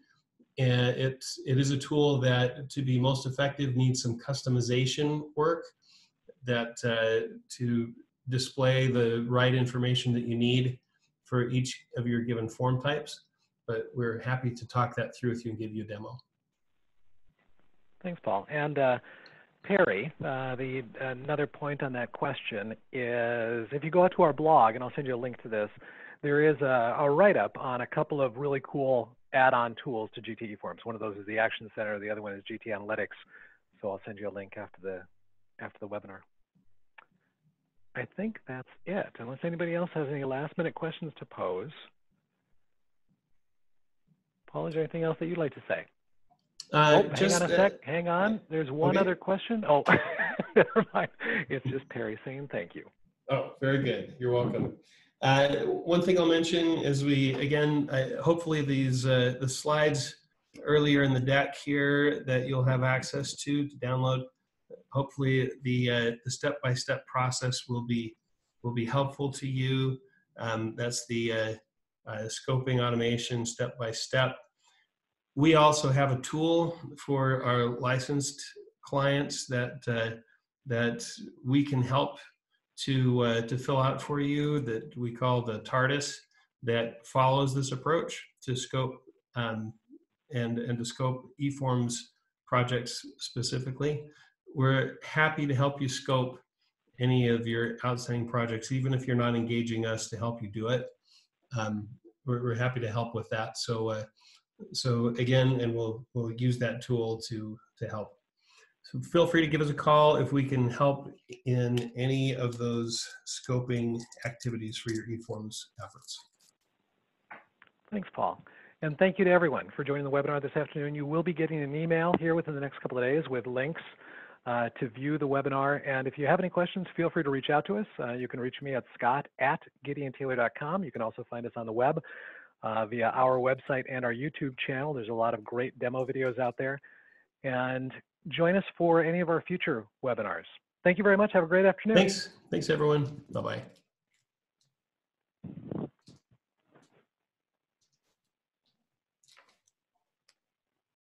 and it, it is a tool that to be most effective needs some customization work that uh, to display the right information that you need for each of your given form types. But we're happy to talk that through with you and give you a demo. Thanks, Paul. And uh, Perry, uh, the another point on that question is if you go out to our blog, and I'll send you a link to this, there is a, a write-up on a couple of really cool add-on tools to GT eForms. One of those is the Action Center. The other one is GT Analytics. So I'll send you a link after the after the webinar. I think that's it. Unless anybody else has any last-minute questions to pose. Paul, is there anything else that you'd like to say? Uh, oh, just, hang on a sec. hang on. There's one okay. other question. Oh, never mind. It's just Perry saying thank you. Oh, very good. You're welcome. Uh, one thing I'll mention is we, again, uh, hopefully these uh, the slides earlier in the deck here that you'll have access to to download. Hopefully the uh, the step-by-step process will be will be helpful to you. Um, that's the uh, uh, scoping automation step-by-step. We also have a tool for our licensed clients that that we can help to uh, to fill out for you that we call the TARDIS that follows this approach to scope um, and and to scope eForms projects specifically. We're happy to help you scope any of your outstanding projects, even if you're not engaging us to help you do it. Um, we're, we're, happy to help with that. So, uh, so again, and we'll we'll use that tool to to help. So feel free to give us a call if we can help in any of those scoping activities for your eForms efforts. Thanks, Paul. And thank you to everyone for joining the webinar this afternoon. You will be getting an email here within the next couple of days with links uh, to view the webinar. And if you have any questions, feel free to reach out to us. Uh, you can reach me at scott at gideontaylor.com. You can also find us on the web uh, via our website and our YouTube channel. There's a lot of great demo videos out there. And join us for any of our future webinars. Thank you very much. Have a great afternoon. Thanks. Thanks, everyone. Bye-bye.